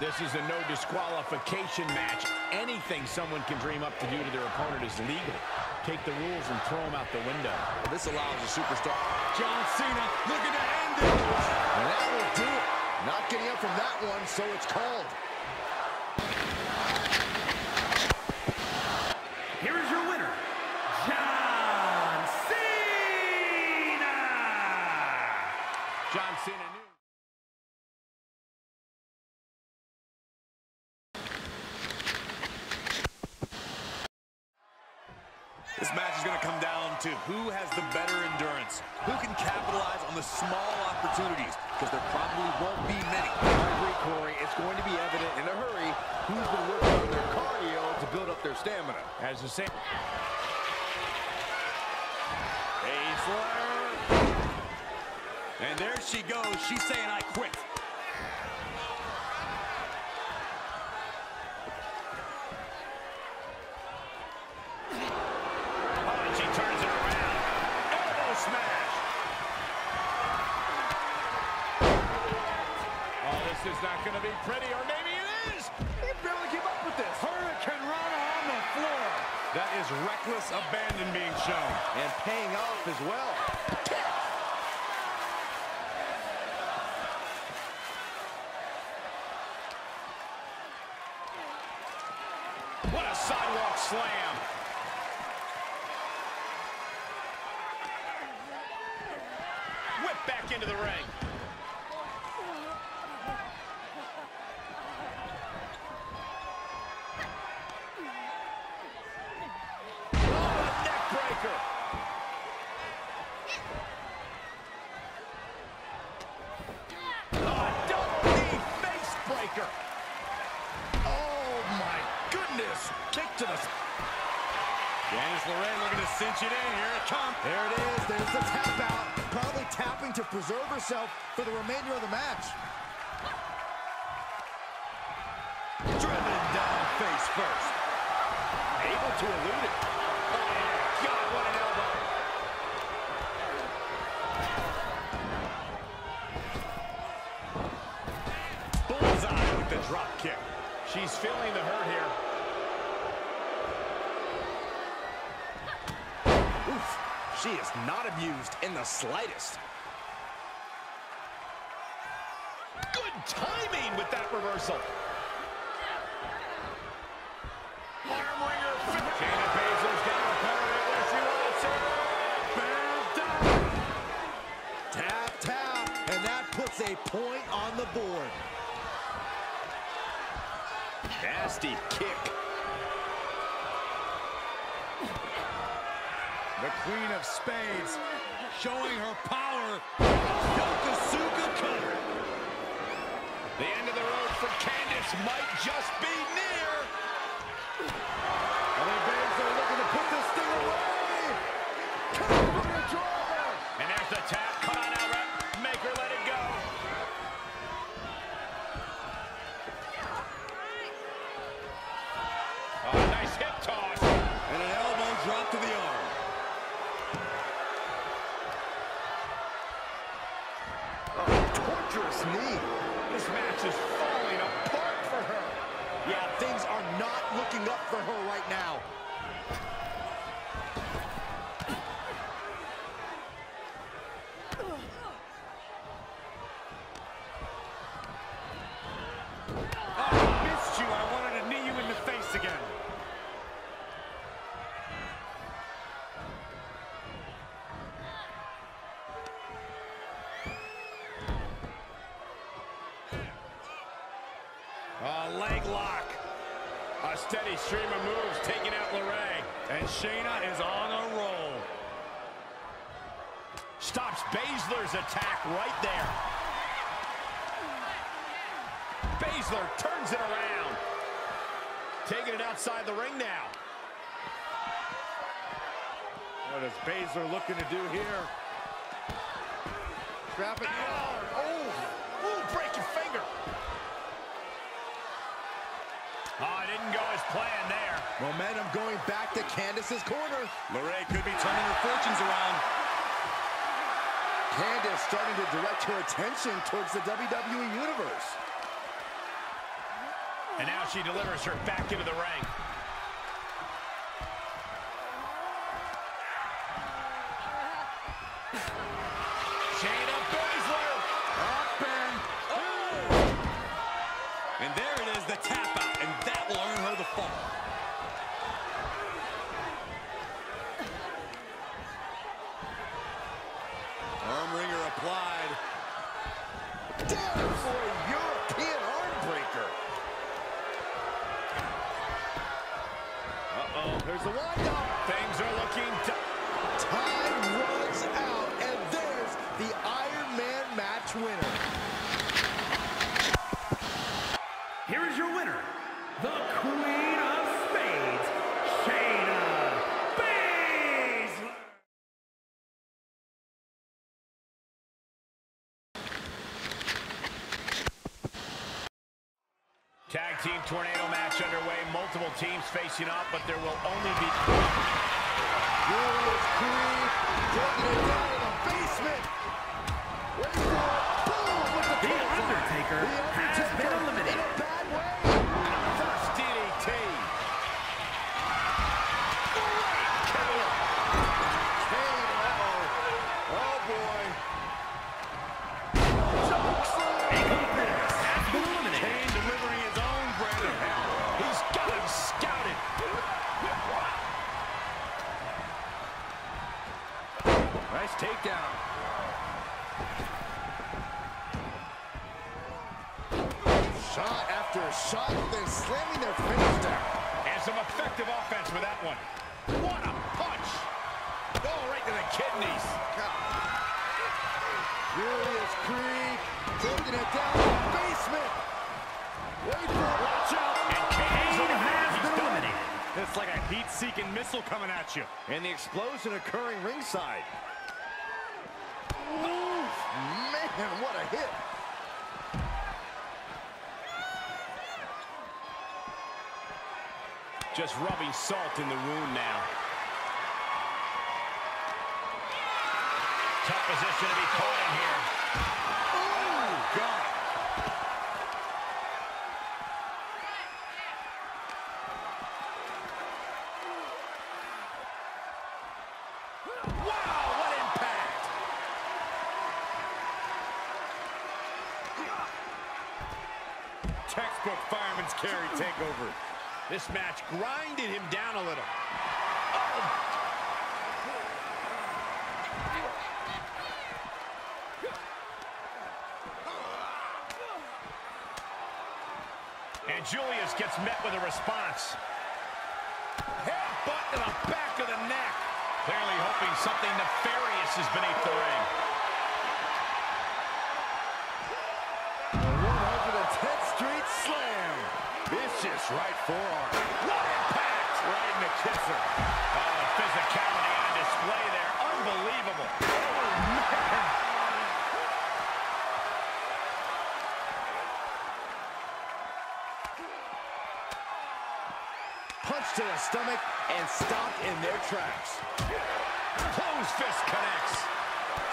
This is a no disqualification match. Anything someone can dream up to do to their opponent is legal. Take the rules and throw them out the window. This allows a superstar. John Cena looking to end it. And that will do it. Not getting up from that one, so it's called. This match is going to come down to who has the better endurance, who can capitalize on the small opportunities, because there probably won't be many. I agree, Corey. It's going to be evident in a hurry who's been working on their cardio to build up their stamina. As the same. Baszler. And there she goes. She's saying, I quit. Oh, and she turns it around. Elbow smash. Oh, this is not going to be pretty, or maybe it is. He barely came up with this. Hurricanrana on the floor. That is reckless abandon being shown. And paying off as well. What a sidewalk slam. Whip back into the ring. Preserve herself for the remainder of the match. Driven down face first. Able to elude it. Oh, God, what an elbow. Bullseye with the drop kick. She's feeling the hurt here. Oof. She is not abused in the slightest. With that reversal. A point on the board. Nasty kick. The Queen of Spades showing her power. Yokosuka cutter. The end for Candice might just be near. For her right now. Steady stream of moves taking out LeRae. And Shayna is on a roll. Stops Baszler's attack right there. Baszler turns it around. Taking it outside the ring now. What is Baszler looking to do here? Traffic. Ow! Oh! Ooh, break your finger. Oh, it didn't go as planned there. Momentum going back to Candice's corner. LeRae could be turning her fortunes around. Candace starting to direct her attention towards the WWE Universe. And now she delivers her back into the ring. There's the windup. Things are looking tough. Time runs out, and there's the Iron Man match winner. Here is your winner, the Queen of Spades, Shayna Baszler. Tag team tornado match underway. Multiple teams facing off, but there will only be... Creed taking it down the basement. Explosion occurring ringside. Oof, man, what a hit. Just rubbing salt in the wound now. Tough position to be caught in here. Oh, God. Wow, what impact! Textbook takeover. This match grinded him down a little. And Julius gets met with a response. Headbutt to the back of the neck. Clearly hoping something nefarious is beneath the ring. Right forearm. What impact! Right in the kisser. Oh, the physicality on display there. Unbelievable. Oh. Punch to the stomach and stopped in their tracks. Close fist connects.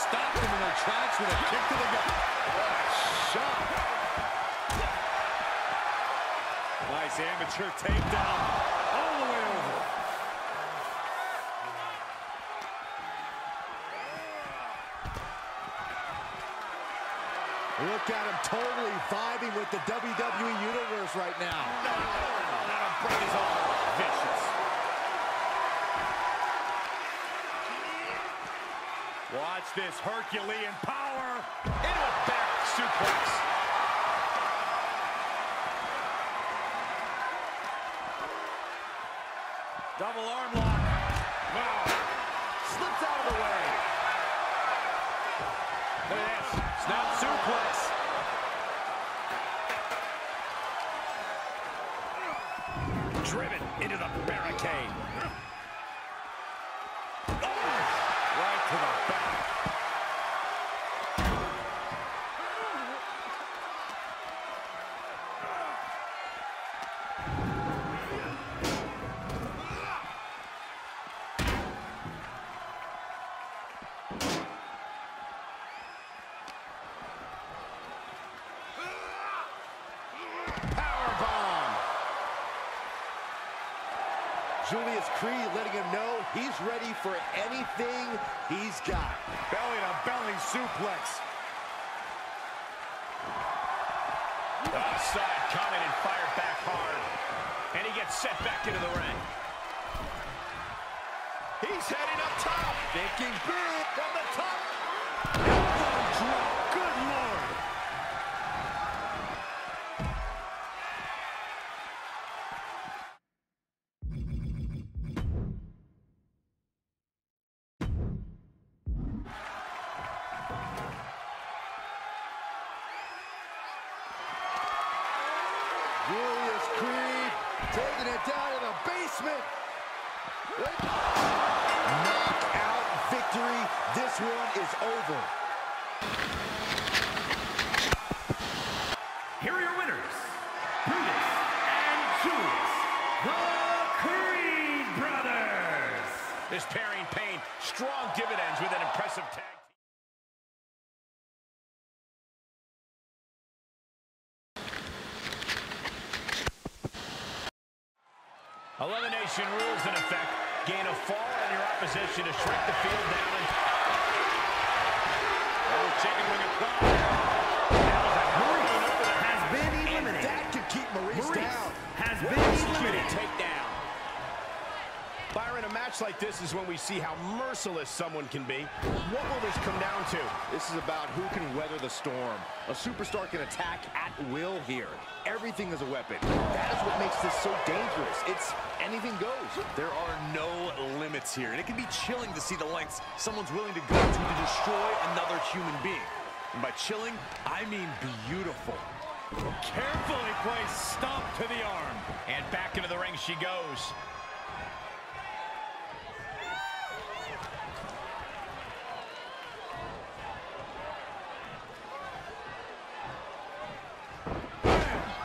Stopped them in their tracks with a kick to the gut. What a shot. Nice amateur takedown. All the way over. Look at him totally vibing with the WWE Universe right now. That'll break his arm. Vicious. Watch this Herculean power. Into a back suplex. Double arm lock. Julius Creed letting him know he's ready for anything he's got. Belly to belly suplex. Offside coming and fired back hard. And he gets set back into the ring. He's heading up top. Thinking big from the top. This pairing strong dividends with an impressive tag. Elimination rules in effect. Gain a fall on your opposition to shrink the field down. And... Oh, chicken wing applied. Has been eliminated. that could keep Maurice, Maurice down. has Well been eliminated. takedown. Byron, a match like this is when we see how merciless someone can be. What will this come down to? This is about who can weather the storm. A superstar can attack at will here. Everything is a weapon. That is what makes this so dangerous. It's anything goes. There are no limits here, and it can be chilling to see the lengths someone's willing to go to to destroy another human being. And by chilling, I mean beautiful. Carefully placed stomp to the arm. And back into the ring she goes.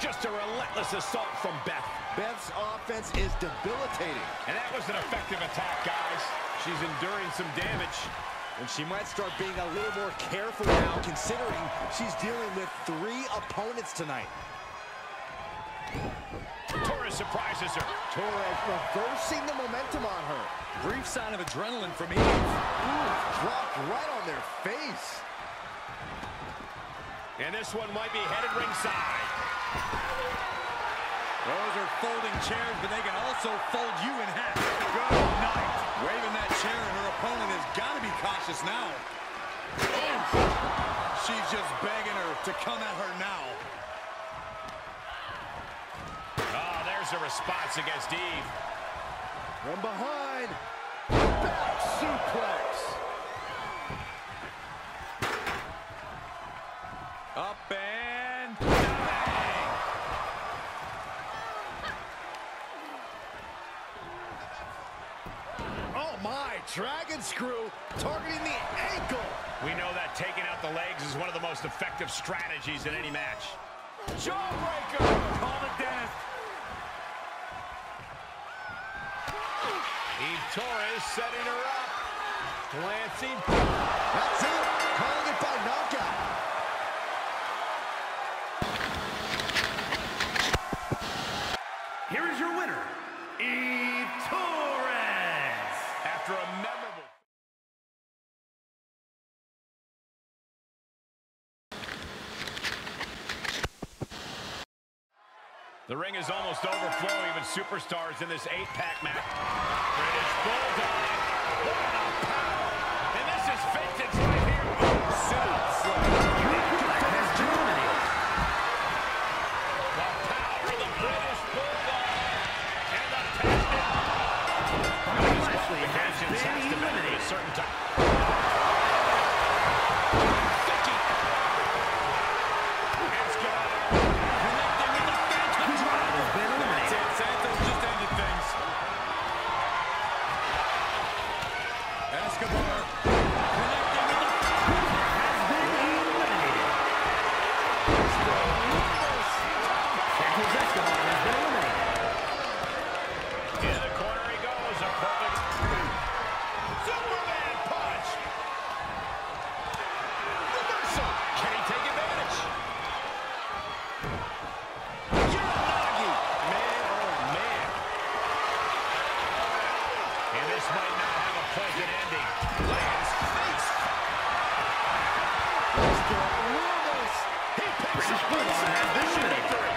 Just a relentless assault from Beth. Beth's offense is debilitating. And that was an effective attack, guys. She's enduring some damage. And she might start being a little more careful now, considering she's dealing with three opponents tonight. Torres surprises her. Torres reversing the momentum on her. Brief sign of adrenaline from Eve. Ooh, dropped right on their face. And this one might be headed ringside. Those are folding chairs, but they can also fold you in half. Good night. Waving that chair, and her opponent has got to be cautious now. She's just begging her to come at her now. Oh, there's a response against Eve. From behind. Back suplex. Up and... Oh my, dragon screw targeting the ankle. We know that taking out the legs is one of the most effective strategies in any match. Jawbreaker! Call it death. Eve Torres setting her up. Glancing. That's it. Calling it by knockout. Here is your winner, Eve Torres. After a memorable... The ring is almost overflowing with superstars in this eight-pack match. British Bulldog. What a power. Picks up one Submission victory.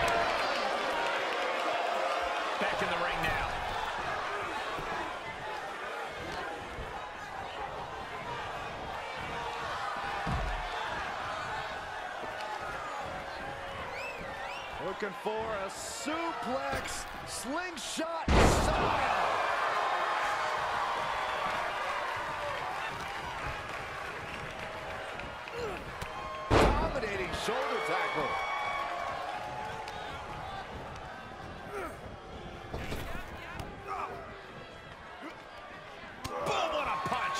Back in the ring now. Looking for a suplex. Slingshot style. Dominating shoulder tackle. Boom, what a punch.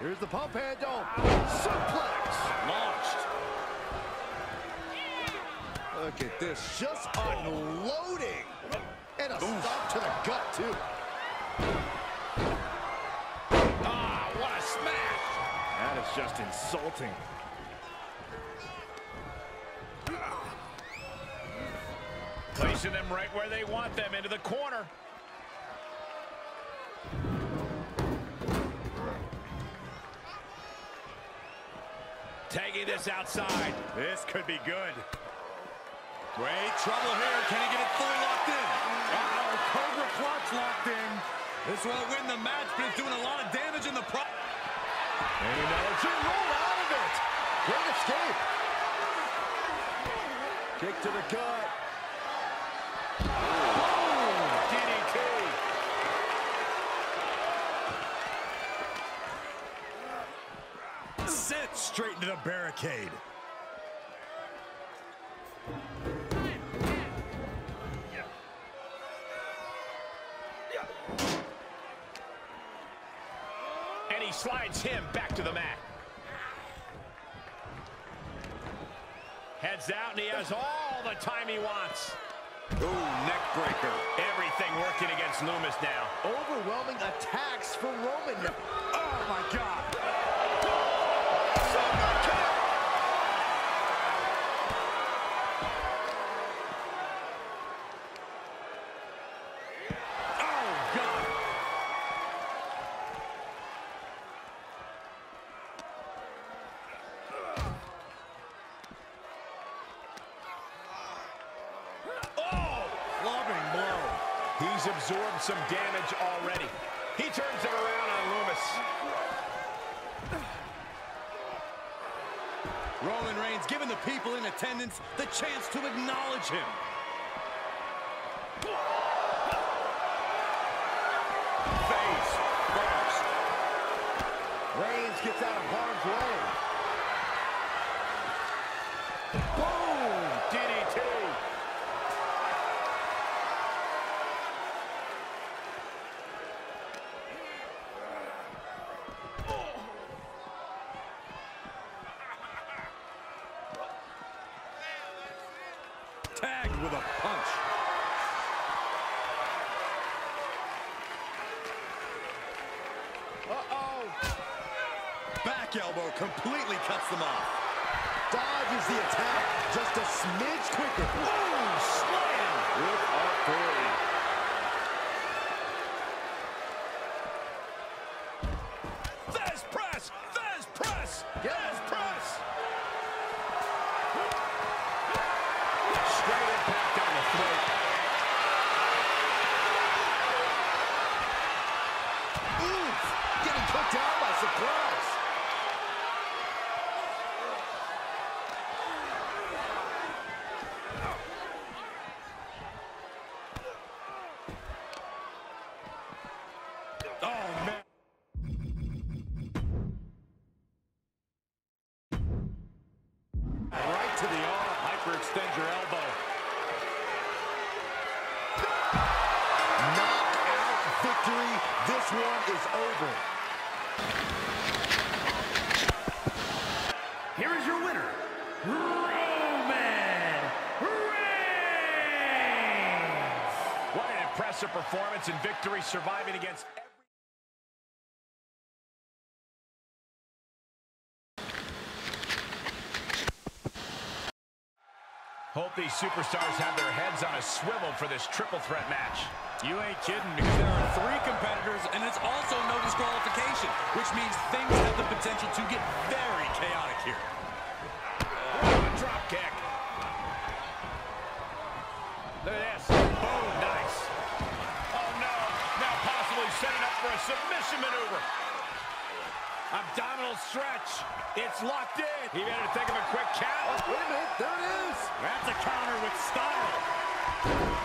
Here's the pump handle. Suplex. Launched. Look at this, just unloading. And a stop to the gut, too. Ah, what a smash. That is just insulting. Placing them right where they want them, into the corner. Tagging this outside. This could be good. Great trouble here. Can he get it fully locked in? Uh-oh, Cobra Clutch locked in. This won't win the match, but it's doing a lot of damage in the pro... And another two rolled out of it. Great escape. Kick to the gut. Straight into the barricade. And he slides him back to the mat. Heads out, and he has all the time he wants. Ooh, neck breaker. Everything working against Loomis now. Overwhelming attacks for Roman. Oh, my God. He's absorbed some damage already. He turns it around on Loomis. Roman Reigns giving the people in attendance the chance to acknowledge him. Face first. Reigns gets out of harm's way. With a punch. Uh-oh. Back elbow completely cuts them off. Dodges the attack just a smidge quicker. Boom! Slam! With authority. performance and victory surviving against... Hope these superstars have their heads on a swivel for this triple threat match. You ain't kidding, because there are three competitors, and it's also no disqualification, which means things have the potential to get very chaotic here. stretch. It's locked in. He managed to think of a quick count. Oh, wait a minute. There it is. That's a counter with style.